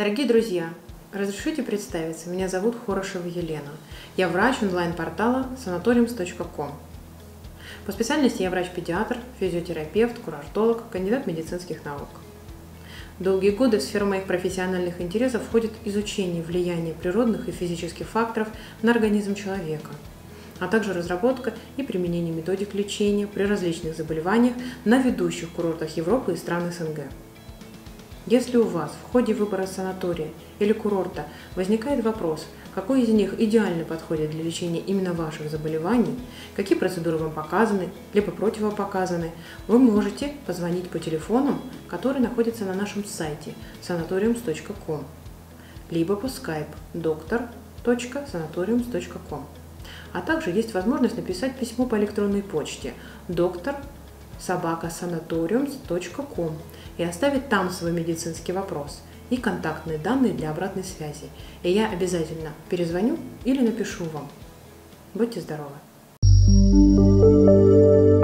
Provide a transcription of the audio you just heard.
Дорогие друзья, разрешите представиться, меня зовут Хорошева Елена. Я врач онлайн-портала sanatoriums.com. По специальности я врач-педиатр, физиотерапевт, курортолог, кандидат медицинских наук. Долгие годы в сферу моих профессиональных интересов входит изучение влияния природных и физических факторов на организм человека, а также разработка и применение методик лечения при различных заболеваниях на ведущих курортах Европы и стран СНГ. Если у вас в ходе выбора санатория или курорта возникает вопрос, какой из них идеально подходит для лечения именно ваших заболеваний, какие процедуры вам показаны, либо противопоказаны, вы можете позвонить по телефонам, которые находятся на нашем сайте sanatoriums.com, либо по skype doctor.sanatoriums.com. А также есть возможность написать письмо по электронной почте доктор собакасанаториумс.ком и оставить там свой медицинский вопрос и контактные данные для обратной связи. И я обязательно перезвоню или напишу вам. Будьте здоровы! thank you